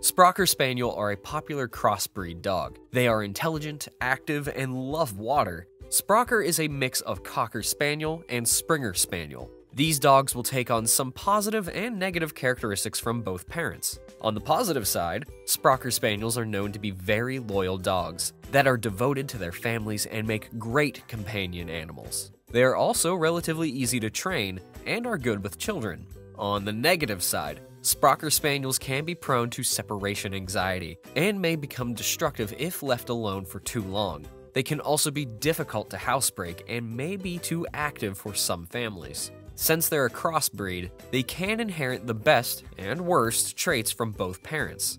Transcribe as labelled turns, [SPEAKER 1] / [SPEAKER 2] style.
[SPEAKER 1] Sprocker Spaniel are a popular crossbreed dog. They are intelligent, active, and love water. Sprocker is a mix of Cocker Spaniel and Springer Spaniel. These dogs will take on some positive and negative characteristics from both parents. On the positive side, Sprocker Spaniels are known to be very loyal dogs that are devoted to their families and make great companion animals. They are also relatively easy to train and are good with children. On the negative side, Sprocker Spaniels can be prone to separation anxiety and may become destructive if left alone for too long. They can also be difficult to housebreak and may be too active for some families. Since they're a crossbreed, they can inherit the best and worst traits from both parents.